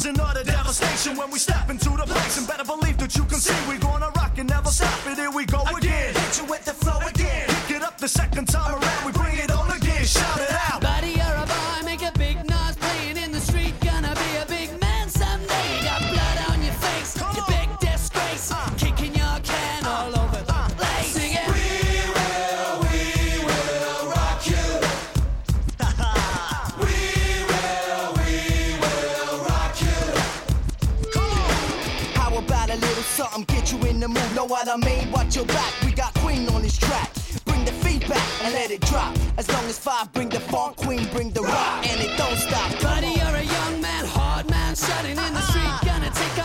causing all the devastation when we step into the place. And better believe that you can see we're gonna rock and never stop it. Here we go. Something, get you in the mood? Know what I mean? Watch your back, we got Queen on this track. Bring the feedback and let it drop. As long as five bring the funk, Queen bring the rock, and it don't stop. Buddy, you're a young man, hard man, shutting in the uh-uh. street. Gonna take